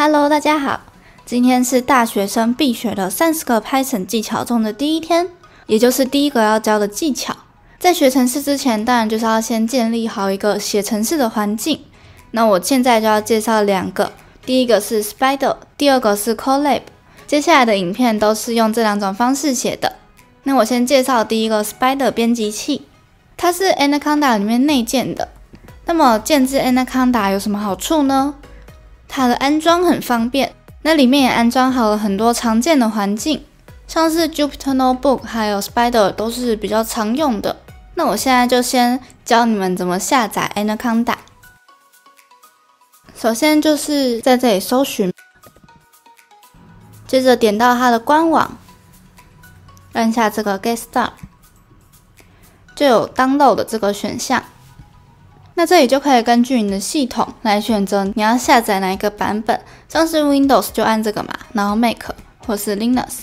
Hello，大家好，今天是大学生必学的三十个 Python 技巧中的第一天，也就是第一个要教的技巧。在学程式之前，当然就是要先建立好一个写程式的环境。那我现在就要介绍两个，第一个是 Spider，第二个是 Colab。接下来的影片都是用这两种方式写的。那我先介绍第一个 Spider 编辑器，它是 Anaconda 里面内建的。那么建置 Anaconda 有什么好处呢？它的安装很方便，那里面也安装好了很多常见的环境，像是 Jupyter Notebook 还有 Spider 都是比较常用的。那我现在就先教你们怎么下载 Anaconda。首先就是在这里搜寻，接着点到它的官网，按下这个 Get Start，就有 Download 的这个选项。那这里就可以根据你的系统来选择你要下载哪一个版本，像是 Windows 就按这个嘛，然后 Mac 或是 Linux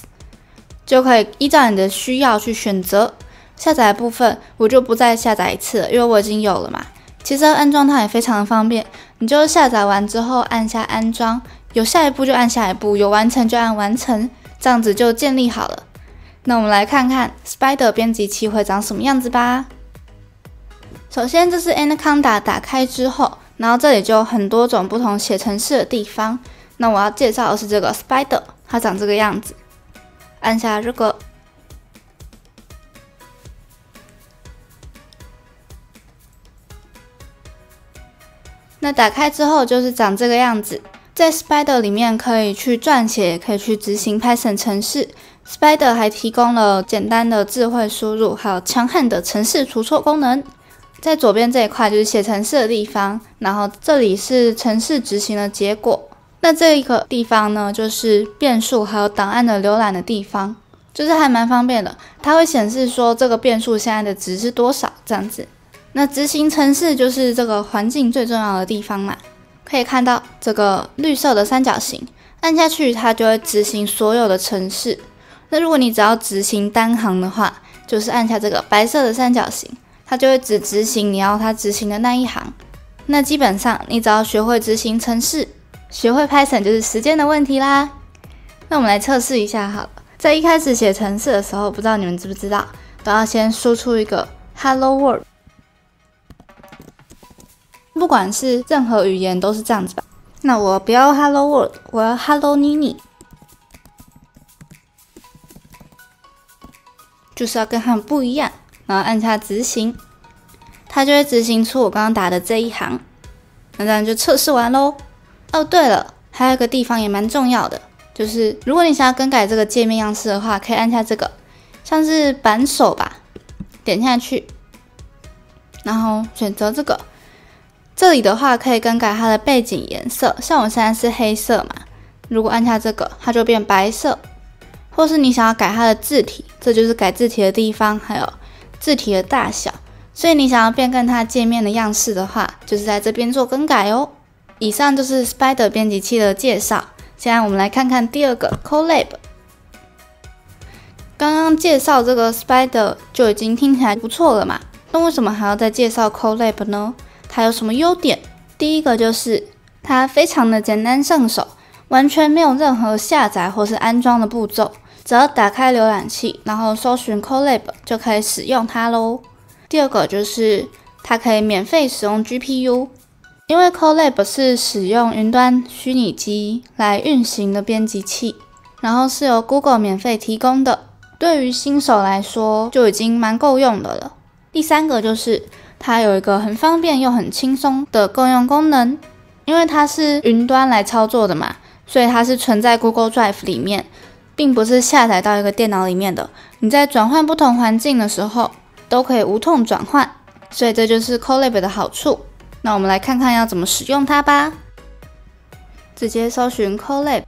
就可以依照你的需要去选择下载部分。我就不再下载一次了，因为我已经有了嘛。其实安装它也非常的方便，你就下载完之后按下安装，有下一步就按下一步，有完成就按完成，这样子就建立好了。那我们来看看 Spider 编辑器会长什么样子吧。首先，这是 Anaconda 打开之后，然后这里就有很多种不同写程式的地方。那我要介绍的是这个 Spider，它长这个样子。按下这个，那打开之后就是长这个样子。在 Spider 里面可以去撰写，可以去执行 Python 程式。Spider 还提供了简单的智慧输入，还有强悍的程式除错功能。在左边这一块就是写程式的地方，然后这里是程式执行的结果。那这一个地方呢，就是变数还有档案的浏览的地方，就是还蛮方便的。它会显示说这个变数现在的值是多少这样子。那执行程式就是这个环境最重要的地方嘛，可以看到这个绿色的三角形，按下去它就会执行所有的程式。那如果你只要执行单行的话，就是按下这个白色的三角形。它就会只执行你要它执行的那一行。那基本上你只要学会执行程式，学会 Python 就是时间的问题啦。那我们来测试一下好了，在一开始写程式的时候，不知道你们知不知道，都要先输出一个 Hello World。不管是任何语言都是这样子吧。那我不要 Hello World，我要 Hello Nini，就是要跟他们不一样。然后按下执行，它就会执行出我刚刚打的这一行。那这样就测试完喽。哦，对了，还有一个地方也蛮重要的，就是如果你想要更改这个界面样式的话，可以按下这个，像是扳手吧，点下去，然后选择这个。这里的话可以更改它的背景颜色，像我现在是黑色嘛，如果按下这个，它就变白色。或是你想要改它的字体，这就是改字体的地方，还有。字体的大小，所以你想要变更它界面的样式的话，就是在这边做更改哦。以上就是 Spider 编辑器的介绍。现在我们来看看第二个 Colab。刚刚介绍这个 Spider 就已经听起来不错了嘛，那为什么还要再介绍 Colab 呢？它有什么优点？第一个就是它非常的简单上手，完全没有任何下载或是安装的步骤。只要打开浏览器，然后搜寻 Colab 就可以使用它喽。第二个就是它可以免费使用 GPU，因为 Colab 是使用云端虚拟机来运行的编辑器，然后是由 Google 免费提供的，对于新手来说就已经蛮够用的了。第三个就是它有一个很方便又很轻松的共用功能，因为它是云端来操作的嘛，所以它是存在 Google Drive 里面。并不是下载到一个电脑里面的，你在转换不同环境的时候都可以无痛转换，所以这就是 Colab 的好处。那我们来看看要怎么使用它吧。直接搜寻 Colab，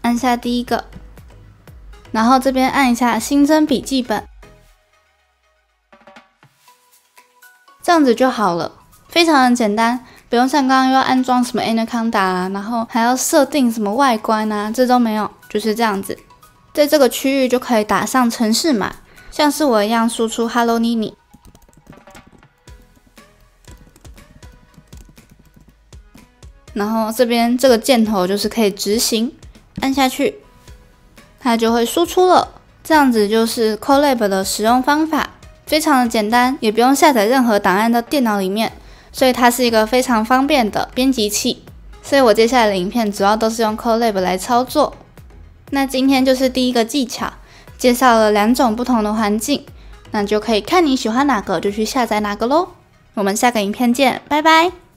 按下第一个，然后这边按一下新增笔记本，这样子就好了，非常的简单。不用像刚刚又要安装什么 Anaconda 啊，然后还要设定什么外观啊，这都没有，就是这样子。在这个区域就可以打上城市码，像是我一样输出 Hello Nini，然后这边这个箭头就是可以执行，按下去，它就会输出了。这样子就是 Colab 的使用方法，非常的简单，也不用下载任何档案到电脑里面，所以它是一个非常方便的编辑器。所以我接下来的影片主要都是用 Colab 来操作。那今天就是第一个技巧，介绍了两种不同的环境，那就可以看你喜欢哪个就去下载哪个喽。我们下个影片见，拜拜。